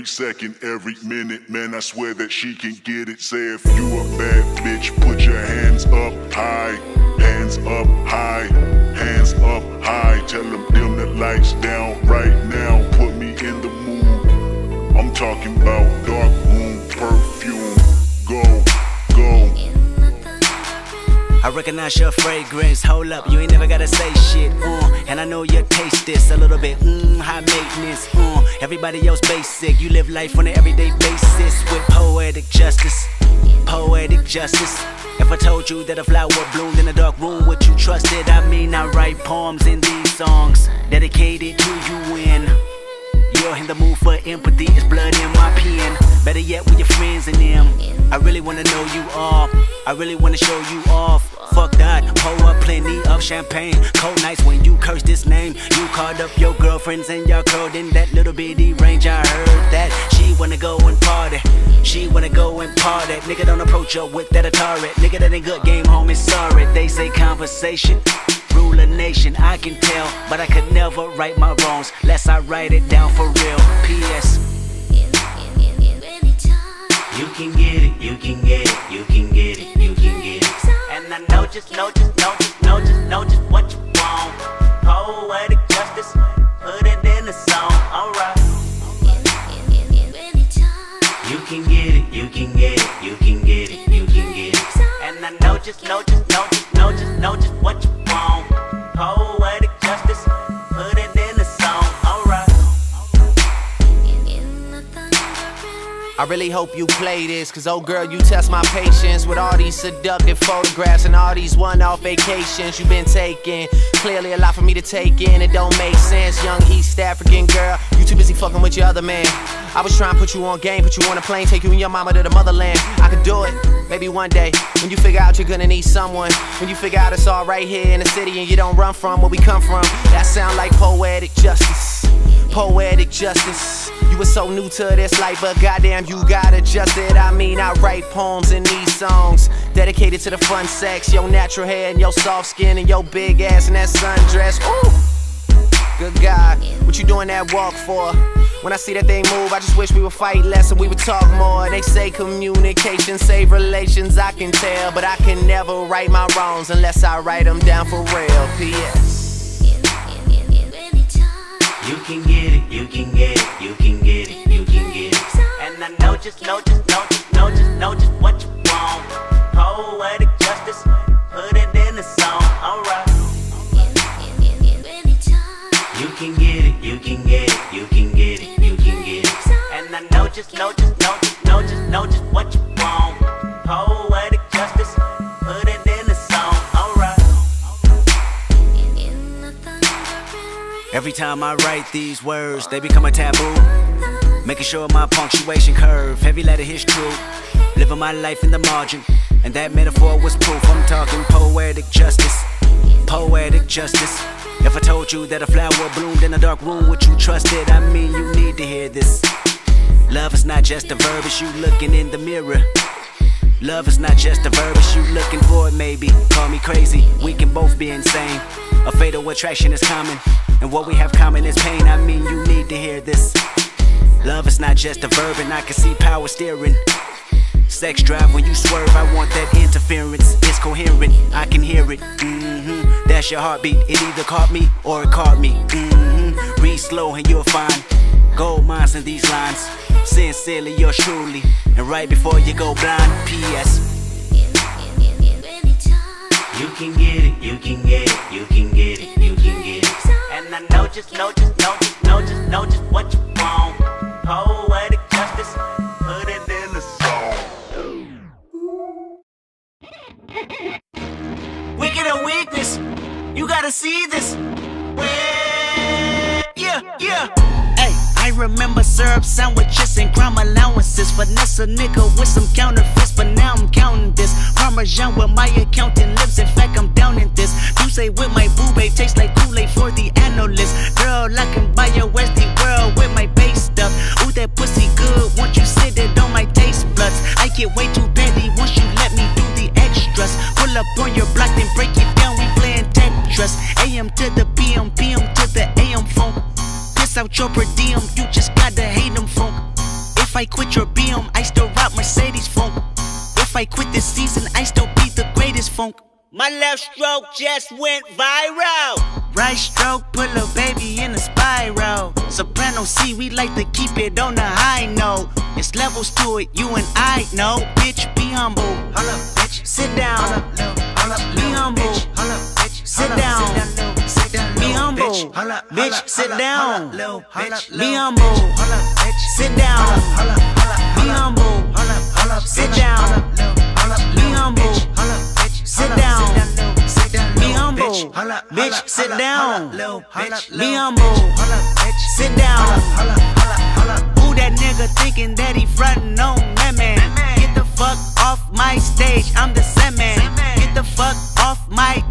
every second, every minute. Man, I swear that she can get it. Say if you a bad bitch, put your hands up I recognize your fragrance. Hold up, you ain't never gotta say shit. Uh, and I know you taste this a little bit. Mmm, high maintenance. Uh, everybody else basic. You live life on an everyday basis with poetic justice. Poetic justice. If I told you that a flower bloomed in a dark room, would you trust it? I mean, I write poems in these songs dedicated to you when you're in the mood for empathy. It's blood in my pen. Better yet, with your friends and them. I really wanna know you all. I really wanna show you off. Fuck that, pour up plenty of champagne. Cold nights when you curse this name. You called up your girlfriends and y'all curled in that little bitty range. I heard that she wanna go and party. She wanna go and party. Nigga, don't approach her with that Atari. Nigga, that ain't good game, homie. Sorry, they say conversation. Rule a nation, I can tell, but I could never right my wrongs, lest I write it down for real. P.S. You can get it, you can get it, you can get it, you can get it. And I know just, know just, I really hope you play this, cause oh girl, you test my patience with all these seductive photographs and all these one off vacations you've been taking. Clearly, a lot for me to take in, it don't make sense. Young East African girl, you too busy fucking with your other man. I was trying to put you on game, put you on a plane, take you and your mama to the motherland. I could do it, maybe one day. When you figure out you're gonna need someone, when you figure out it's all right here in the city and you don't run from where we come from, that sound like poetic justice. Poetic justice. You were so new to this life, but goddamn, you got adjusted. I mean, I write poems in these songs dedicated to the fun sex, your natural hair and your soft skin and your big ass and that sundress. Ooh, good God, what you doing that walk for? When I see that thing move, I just wish we would fight less and we would talk more. They say communication save relations, I can tell, but I can never right my wrongs unless I write them down for real. P.S. You can get it, you can get it, you can get it, you can get it. And I know just, know just, know just, know just, know just what you want. Poetic justice, put it in the song, alright. You can get it, you can get it, you can get it, you can get it. And I know just, know just, know just, Every time I write these words, they become a taboo. Making sure my punctuation curve, heavy letter hits true. Living my life in the margin, and that metaphor was proof. I'm talking poetic justice, poetic justice. If I told you that a flower bloomed in a dark room, would you trust it? I mean, you need to hear this. Love is not just a verb, it's you looking in the mirror. Love is not just a verb, it's you looking for it, maybe. Call me crazy, we can both be insane. A fatal attraction is common, and what we have common is pain. I mean, you need to hear this. Love is not just a verb, and I can see power steering. Sex drive when you swerve, I want that interference. It's coherent, I can hear it. Mm-hmm. That's your heartbeat. It either caught me or it caught me. Mm-hmm. Read slow and you'll find gold mines in these lines. Sincerely, yours truly. And right before you go blind, P.S. You can get it, just, know just, know just, know just, know just what you want. Poetic justice, put it in the song. Wicked or weakness, you gotta see this. Yeah, yeah. Hey, I remember syrup sandwiches and crime allowances. Finesse a nigga with some counterfeits, but now I'm counting this. Parmesan with my accountant lips. In fact, I'm down in this. You say with my boo babe tastes like Kool-Aid for the analyst. Girl, I can buy your Westy world with my base stuff. Ooh, that pussy good. Once you sit it on my taste buds, I get way too petty once you let me do the extras. Pull up on your block, then break it down. We playing Tetris. AM to the PM, PM to the AM phone. Piss out your per diem, you just gotta hate them funk. If I quit your BM, I still rock Mercedes funk. If I quit this season, I still be the greatest funk. My left stroke just went viral. Right stroke, put a baby in a spiral. Soprano C, we like to keep it on the high note. It's levels to it, you and I know. Bitch, be humble. bitch. Sit down. Be humble. Sit down. Be humble. Bitch, sit down. Be humble. Holla, bitch. Sit down. Be humble. Sit down. Be humble. Hold up, bitch. Sit down. Be humble. Bitch, sit down. Be humble. Sit down. Who that nigga thinking that he frontin' on that man? Get the fuck off my stage, I'm the same man. Get the fuck off my